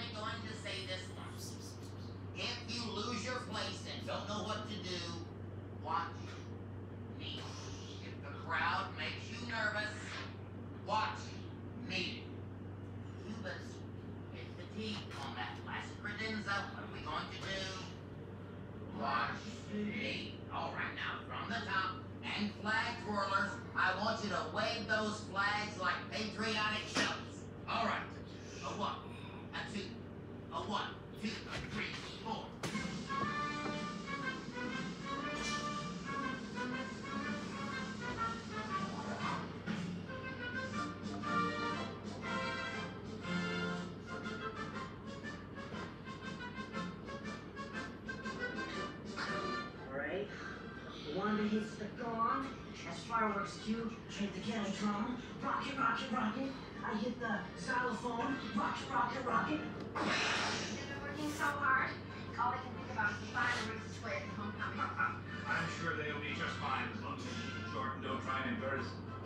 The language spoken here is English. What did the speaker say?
only going to say this once. If you lose your place and don't know what to do, watch me. If the crowd makes you nervous, watch me. Cubans, get fatigue on that last credenza. What are we going to do? Watch me. All right, now from the top. And flag twirlers, I want you to wave those flags like patriotic shouts. All right. A one, a two, a one, two, three, four. Wanda hits the gong. As fireworks cue, hit the kettle drum. Rocket, rocket, rocket. I hit the xylophone. Rocket, rocket, rocket. So hard. All they can think about is finding Ricks Square and homecoming. I'm sure they'll be just fine as long as they keep it short and don't try and embarrass them.